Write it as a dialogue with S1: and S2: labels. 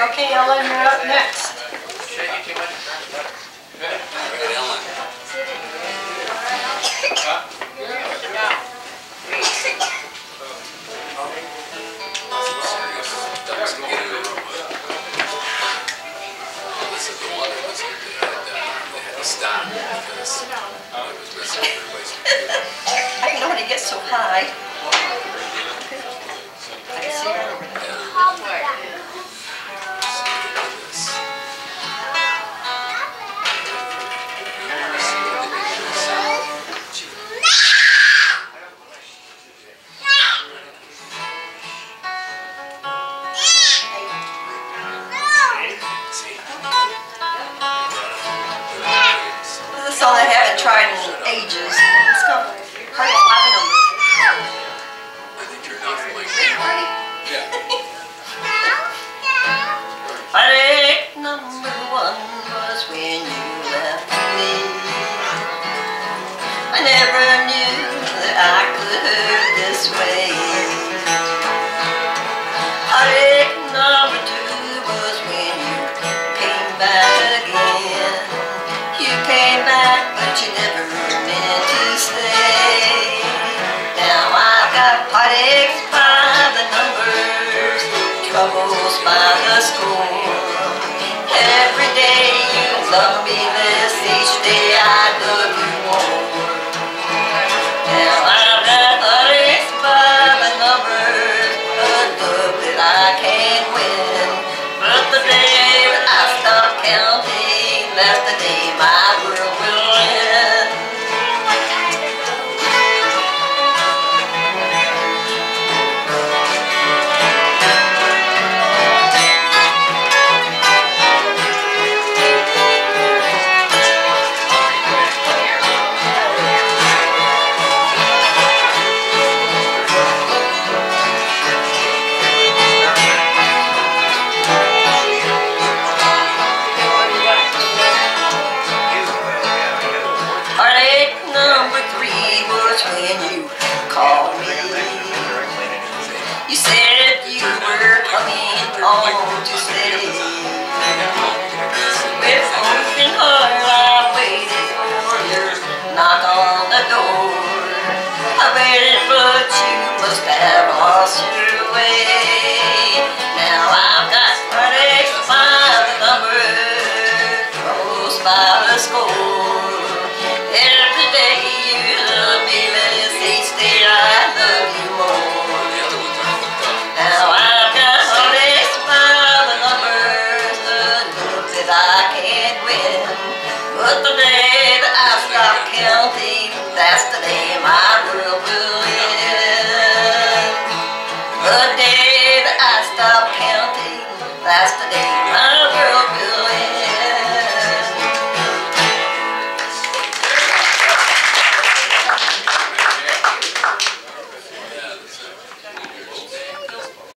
S1: Okay, Ellen, you're up next.
S2: Because oh, it was missing everybody's computer.
S1: I can know when it gets so high. I haven't tried in ages. It's called Heart My Number.
S2: I think you're not like, yeah,
S1: number one was when you left me. I never knew that I could hurt this way. You never meant to stay. Now I've got heartaches by the numbers, troubles by the score. Every day you love me less, each day I love you more. Now I've number three was when you called me. You said you were coming home to stay. With open heart, I waited for your knock on the door. I waited, but you must have lost your way. Now I've got by the number, troubles by the score. I can't win. But the day that I stop counting, that's the day my world will end. The day that I stop counting, that's the day